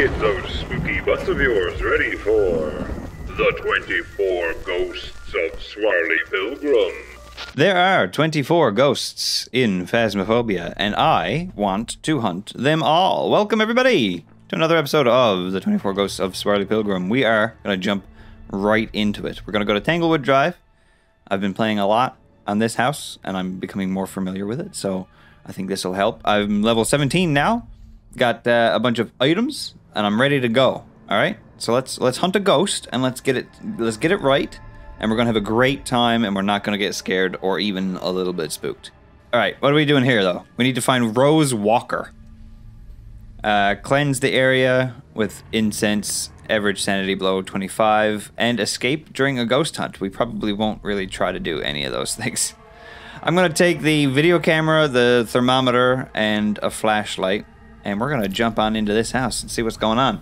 Get those spooky butts of yours ready for the 24 Ghosts of Swarley Pilgrim. There are 24 ghosts in Phasmophobia, and I want to hunt them all. Welcome, everybody, to another episode of the 24 Ghosts of Swarley Pilgrim. We are going to jump right into it. We're going to go to Tanglewood Drive. I've been playing a lot on this house, and I'm becoming more familiar with it, so I think this will help. I'm level 17 now, got uh, a bunch of items, and I'm ready to go. All right, so let's let's hunt a ghost, and let's get it let's get it right, and we're gonna have a great time, and we're not gonna get scared or even a little bit spooked. All right, what are we doing here though? We need to find Rose Walker. Uh, cleanse the area with incense, average sanity blow 25, and escape during a ghost hunt. We probably won't really try to do any of those things. I'm to take the video camera, the thermometer, and a flashlight, and we're going to jump on into this house and see what's going on.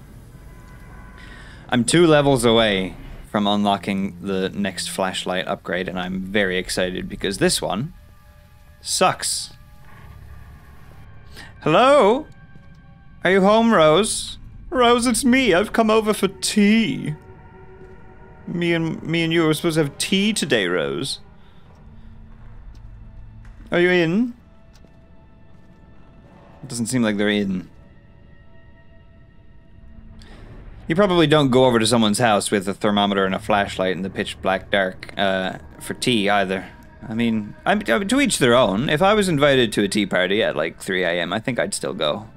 I'm two levels away from unlocking the next flashlight upgrade, and I'm very excited because this one sucks. Hello? Are you home, Rose? Rose, it's me. I've come over for tea. Me and me and you were supposed to have tea today, Rose. Are you in? Doesn't seem like they're in. You probably don't go over to someone's house with a thermometer and a flashlight in the pitch black dark uh, for tea either. I mean, I'm, to each their own. If I was invited to a tea party at like 3 a.m., I think I'd still go.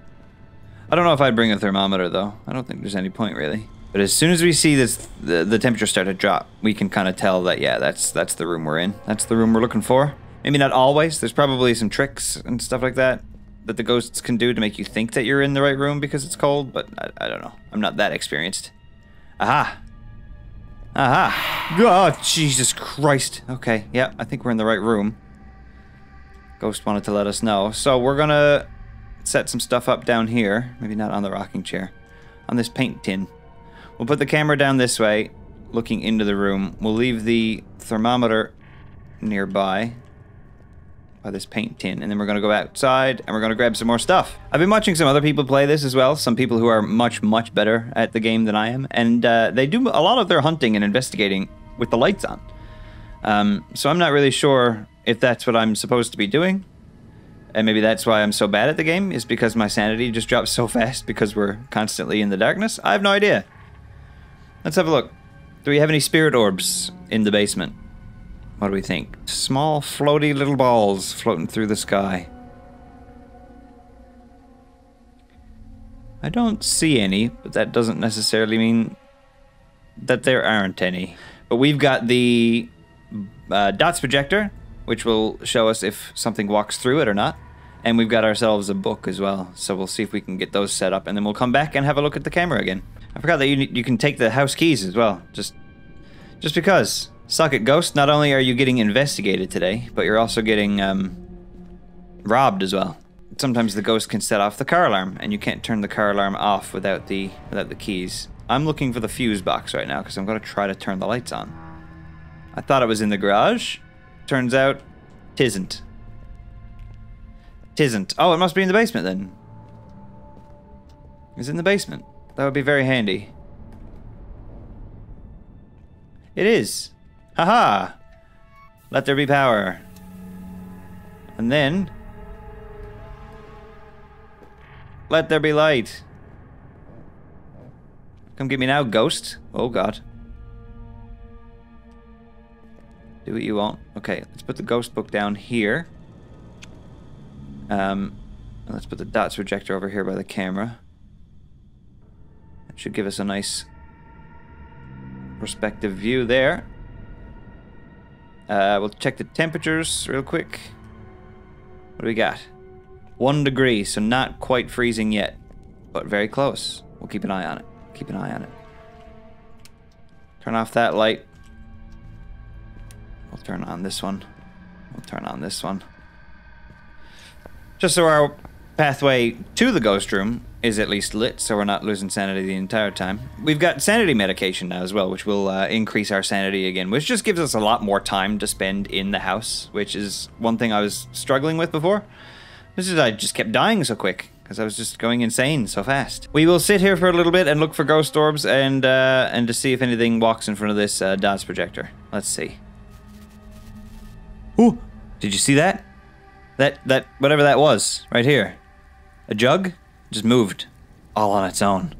I don't know if I'd bring a thermometer though. I don't think there's any point really. But as soon as we see this, the, the temperature start to drop, we can kind of tell that yeah, that's that's the room we're in. That's the room we're looking for. Maybe not always. There's probably some tricks and stuff like that that the ghosts can do to make you think that you're in the right room because it's cold, but I, I don't know. I'm not that experienced. Aha. Aha. Oh, Jesus Christ. Okay, yeah, I think we're in the right room. Ghost wanted to let us know. So we're gonna set some stuff up down here. Maybe not on the rocking chair. On this paint tin. We'll put the camera down this way, looking into the room. We'll leave the thermometer nearby by this paint tin, and then we're gonna go outside and we're gonna grab some more stuff. I've been watching some other people play this as well, some people who are much, much better at the game than I am, and uh, they do a lot of their hunting and investigating with the lights on. Um, so I'm not really sure if that's what I'm supposed to be doing, and maybe that's why I'm so bad at the game, is because my sanity just drops so fast because we're constantly in the darkness. I have no idea. Let's have a look. Do we have any spirit orbs in the basement? What do we think? Small, floaty little balls floating through the sky. I don't see any, but that doesn't necessarily mean that there aren't any. But we've got the uh, dots projector, which will show us if something walks through it or not. And we've got ourselves a book as well, so we'll see if we can get those set up, and then we'll come back and have a look at the camera again. I forgot that you you can take the house keys as well, just just because. Suck it, Ghost. Not only are you getting investigated today, but you're also getting um, robbed as well. Sometimes the ghost can set off the car alarm, and you can't turn the car alarm off without the without the keys. I'm looking for the fuse box right now because I'm going to try to turn the lights on. I thought it was in the garage. Turns out, tisn't. Tisn't. Oh, it must be in the basement then. It's in the basement. That would be very handy. It is. Haha! Let there be power. And then... Let there be light. Come get me now, ghost. Oh god. Do what you want. Okay, let's put the ghost book down here. Um, let's put the dots projector over here by the camera. That should give us a nice perspective view there. Uh, we'll check the temperatures real quick. What do we got? One degree, so not quite freezing yet, but very close. We'll keep an eye on it. Keep an eye on it. Turn off that light. We'll turn on this one. We'll turn on this one. Just so our pathway to the ghost room is at least lit, so we're not losing sanity the entire time. We've got sanity medication now as well, which will uh, increase our sanity again, which just gives us a lot more time to spend in the house, which is one thing I was struggling with before. This is I just kept dying so quick. because I was just going insane so fast. We will sit here for a little bit and look for ghost orbs and uh, and to see if anything walks in front of this uh, dots projector. Let's see. Ooh, did you see that? That that whatever that was right here, a jug, just moved, all on its own.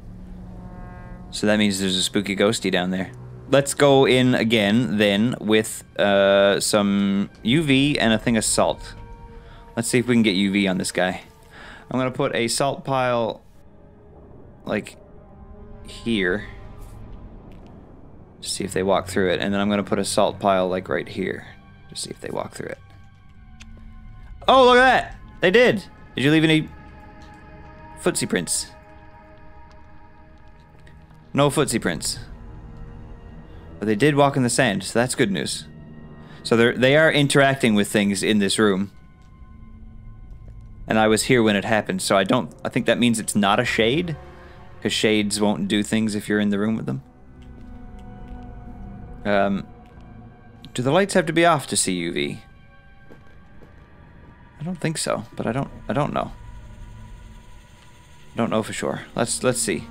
So that means there's a spooky ghosty down there. Let's go in again then with uh, some UV and a thing of salt. Let's see if we can get UV on this guy. I'm gonna put a salt pile like here. See if they walk through it, and then I'm gonna put a salt pile like right here to see if they walk through it. Oh, look at that! They did. Did you leave any footsie prints? No footsie prints. But they did walk in the sand, so that's good news. So they're they are interacting with things in this room. And I was here when it happened, so I don't I think that means it's not a shade. Because shades won't do things if you're in the room with them. Um do the lights have to be off to see UV? I don't think so, but I don't I don't know. Don't know for sure. Let's let's see.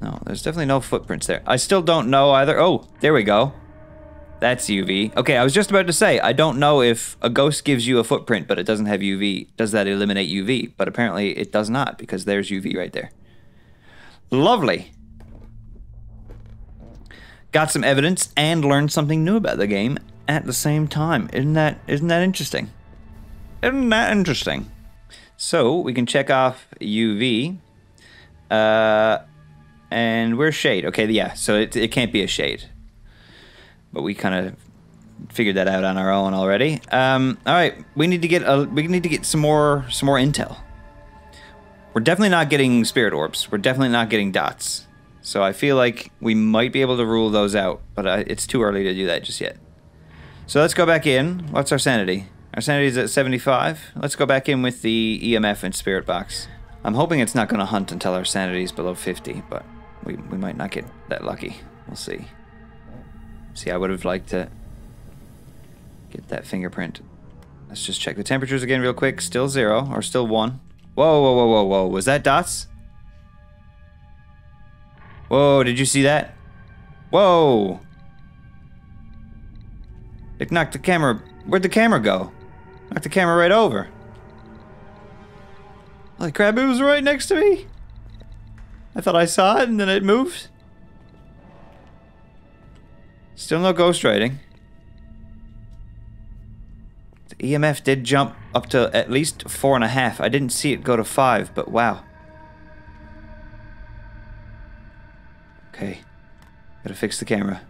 No, there's definitely no footprints there. I still don't know either. Oh, there we go. That's UV. Okay, I was just about to say, I don't know if a ghost gives you a footprint, but it doesn't have UV. Does that eliminate UV? But apparently it does not, because there's UV right there. Lovely. Got some evidence and learned something new about the game at the same time. Isn't that isn't that interesting? Isn't that interesting? So we can check off UV. Uh and we're shade. Okay, yeah. So it, it can't be a shade. But we kind of figured that out on our own already. Um, all right, we need to get a, we need to get some more some more intel. We're definitely not getting spirit orbs. We're definitely not getting dots. So I feel like we might be able to rule those out, but uh, it's too early to do that just yet. So let's go back in. What's our sanity? Our sanity is at 75. Let's go back in with the EMF and spirit box. I'm hoping it's not going to hunt until our sanity is below 50, but we, we might not get that lucky. We'll see. See, I would have liked to get that fingerprint. Let's just check the temperatures again real quick. Still zero, or still one. Whoa, whoa, whoa, whoa, whoa. Was that dots? Whoa, did you see that? Whoa! It knocked the camera... Where'd the camera go? Knocked the camera right over. Holy crap, it was right next to me! I thought I saw it and then it moved. Still no ghost writing. The EMF did jump up to at least four and a half. I didn't see it go to five, but wow. Okay. Gotta fix the camera.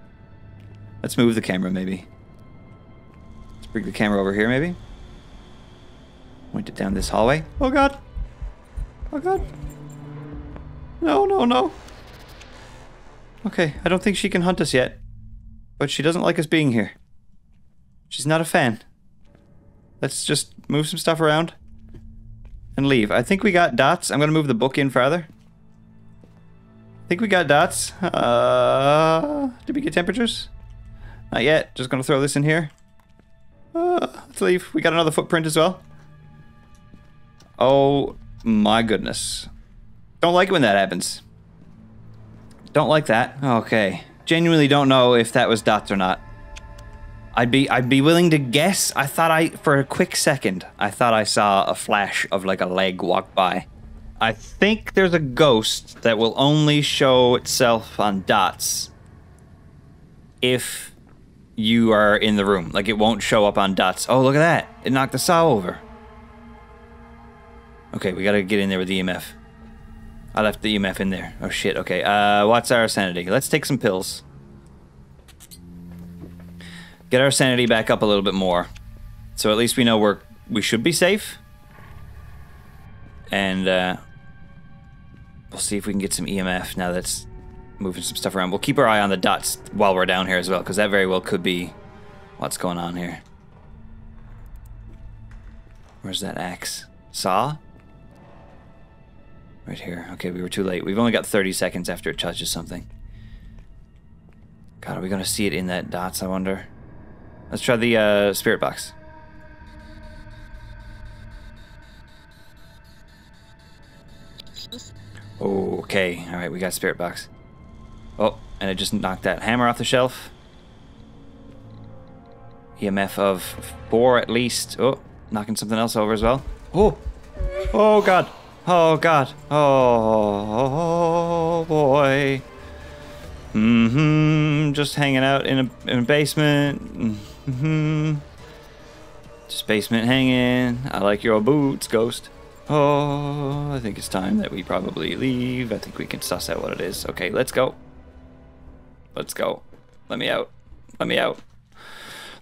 Let's move the camera, maybe. Let's bring the camera over here, maybe. Point it down this hallway. Oh god. Oh god. No, no, no. Okay, I don't think she can hunt us yet. But she doesn't like us being here. She's not a fan. Let's just move some stuff around and leave. I think we got dots. I'm going to move the book in farther. I think we got dots. Uh, did we get temperatures? Not yet. Just going to throw this in here. Uh, let's leave. We got another footprint as well. Oh my goodness. Don't like it when that happens. Don't like that. Okay. Genuinely don't know if that was dots or not. I'd be I'd be willing to guess. I thought I for a quick second I thought I saw a flash of like a leg walk by. I think there's a ghost that will only show itself on dots if you are in the room. Like it won't show up on dots. Oh, look at that. It knocked the saw over. Okay, we gotta get in there with the EMF. I left the EMF in there. Oh shit, okay. Uh, what's our sanity? Let's take some pills. Get our sanity back up a little bit more. So at least we know we're we should be safe. And uh, we'll see if we can get some EMF now that's moving some stuff around. We'll keep our eye on the dots while we're down here as well, because that very well could be what's going on here. Where's that axe? Saw? Right here. Okay, we were too late. We've only got 30 seconds after it touches something. God, are we going to see it in that dots, I wonder? Let's try the uh, spirit box. Oh, okay. All right, we got spirit box. Oh, and it just knocked that hammer off the shelf. EMF of four at least. Oh, knocking something else over as well. Oh, oh God oh God, oh, boy. Mm-hmm. Just hanging out in a, in a basement. Mm-hmm. Just basement hanging. I like your boots, ghost. Oh, I think it's time that we probably leave. I think we can suss out what it is. Okay, let's go. Let's go. Let me out. Let me out.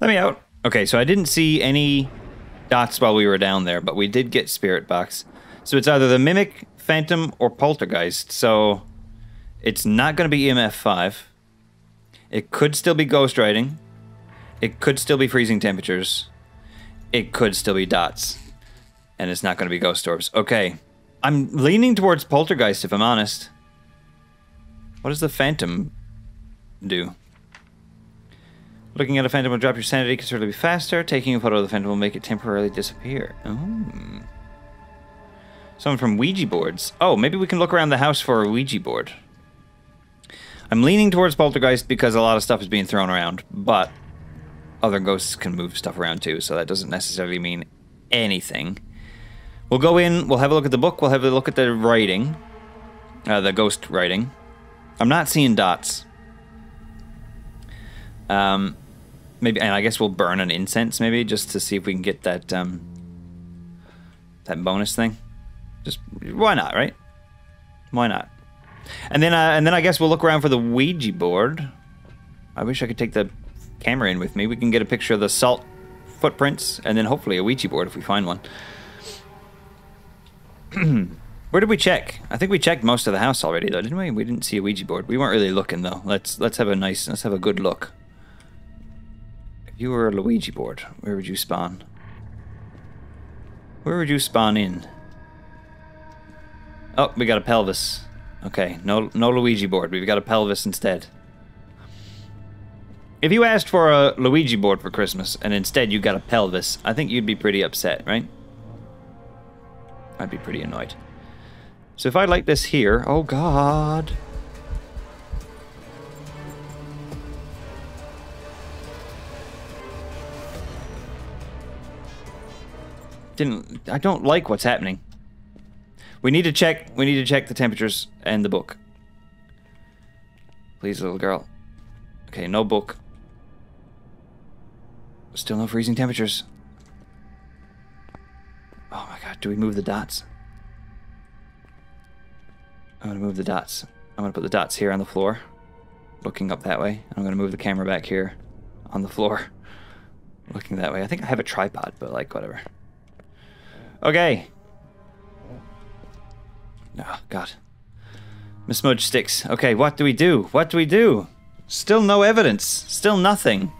Let me out. Okay, so I didn't see any dots while we were down there, but we did get spirit box. So it's either the mimic, phantom, or poltergeist. So it's not going to be EMF 5. It could still be ghost writing. It could still be freezing temperatures. It could still be dots and it's not going to be ghost orbs. Okay. I'm leaning towards poltergeist if I'm honest. What does the phantom do? Looking at a phantom will drop your sanity considerably faster. Taking a photo of the phantom will make it temporarily disappear. Oh. Someone from Ouija boards. Oh, maybe we can look around the house for a Ouija board. I'm leaning towards poltergeist because a lot of stuff is being thrown around, but other ghosts can move stuff around too, so that doesn't necessarily mean anything. We'll go in, we'll have a look at the book, we'll have a look at the writing, uh, the ghost writing. I'm not seeing dots. Um, maybe, and I guess we'll burn an incense maybe just to see if we can get that um, that bonus thing. Just why not, right? Why not? And then, uh, and then I guess we'll look around for the Ouija board. I wish I could take the camera in with me. We can get a picture of the salt footprints, and then hopefully a Ouija board if we find one. Where did we check? I think we checked most of the house already, though, didn't we? We didn't see a Ouija board. We weren't really looking, though. Let's let's have a nice, let's have a good look. If you were a Luigi board, where would you spawn? Where would you spawn in? Oh, we got a pelvis. Okay, no no Luigi board. We've got a pelvis instead. If you asked for a Luigi board for Christmas and instead you got a pelvis, I think you'd be pretty upset, right? I'd be pretty annoyed. So if I like this here, oh god. Didn't I don't like what's happening. We need to check we need to check the temperatures and the book. Please little girl. Okay, no book. Still no freezing temperatures. Oh my god, do we move the dots? I'm gonna move the dots. I'm gonna put the dots here on the floor, looking up that way. I'm gonna move the camera back here on the floor, looking that way. I think I have a tripod, but like, whatever. Okay. Oh, God. Mismudge sticks. Okay, what do we do? What do we do? Still no evidence. Still nothing.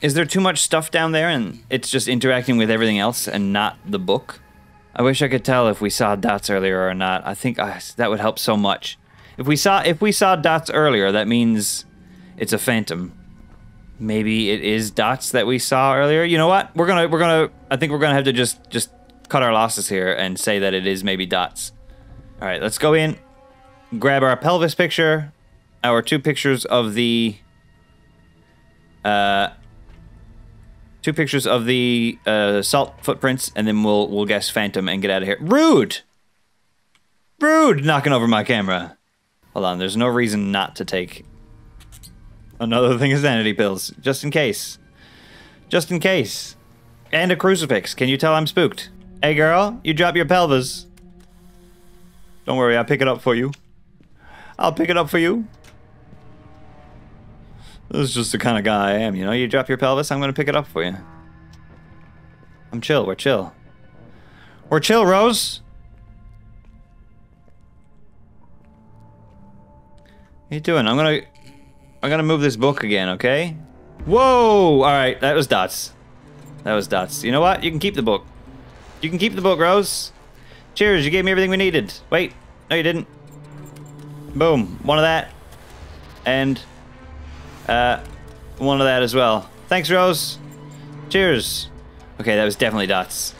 Is there too much stuff down there and it's just interacting with everything else and not the book? I wish I could tell if we saw dots earlier or not. I think uh, that would help so much. If we saw if we saw dots earlier, that means it's a phantom. Maybe it is dots that we saw earlier. You know what? We're gonna we're gonna I think we're gonna have to just just cut our losses here and say that it is maybe dots. All right, let's go in, grab our pelvis picture, our two pictures of the uh two pictures of the uh, salt footprints, and then we'll we'll guess Phantom and get out of here. Rude, rude, knocking over my camera. Hold on, there's no reason not to take another thing of sanity pills, just in case, just in case, and a crucifix. Can you tell I'm spooked? Hey, girl, you drop your pelvis. Don't worry, I'll pick it up for you. I'll pick it up for you. This is just the kind of guy I am, you know? You drop your pelvis, I'm gonna pick it up for you. I'm chill, we're chill. We're chill, Rose! What you doing? I'm gonna... I'm gonna move this book again, okay? Whoa! Alright, that was dots. That was dots. You know what? You can keep the book. You can keep the book, Rose. Cheers, you gave me everything we needed. Wait. No, you didn't. Boom. One of that. And uh, one of that as well. Thanks, Rose. Cheers. Okay, that was definitely dots.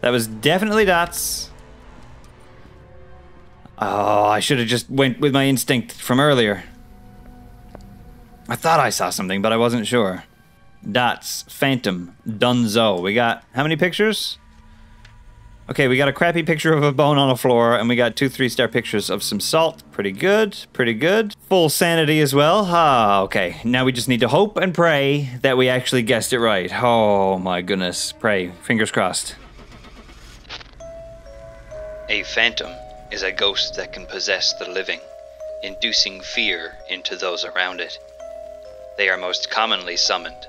That was definitely dots. Oh, I should have just went with my instinct from earlier. I thought I saw something, but I wasn't sure. Dots, Phantom, Dunzo. We got how many pictures? Okay, we got a crappy picture of a bone on a floor, and we got two three star pictures of some salt. Pretty good, pretty good. Full sanity as well. Ah, okay. Now we just need to hope and pray that we actually guessed it right. Oh my goodness. Pray. Fingers crossed. A phantom is a ghost that can possess the living, inducing fear into those around it. They are most commonly summoned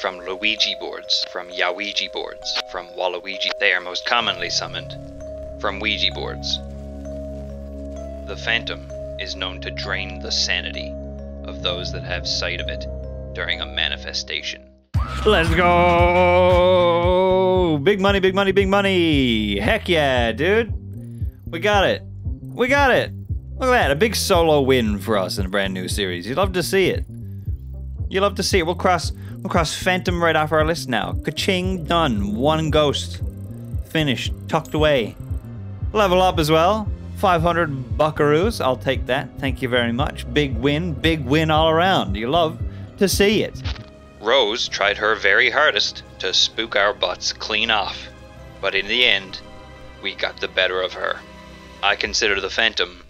from Luigi boards, from Yaouija boards, from Waluigi. They are most commonly summoned from Ouija boards. The phantom is known to drain the sanity of those that have sight of it during a manifestation. Let's go! Big money, big money, big money! Heck yeah, dude! We got it. We got it. Look at that, a big solo win for us in a brand new series. You'd love to see it. You love to see it. We'll cross we'll cross Phantom right off our list now. Kaching done. One ghost. Finished. Tucked away. Level up as well. 500 buckaroos. I'll take that. Thank you very much. Big win. Big win all around. You love to see it. Rose tried her very hardest to spook our butts clean off, but in the end, we got the better of her. I consider the Phantom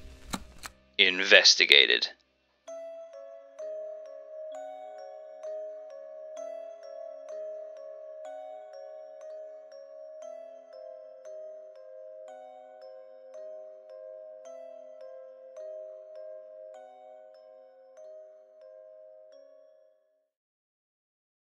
investigated.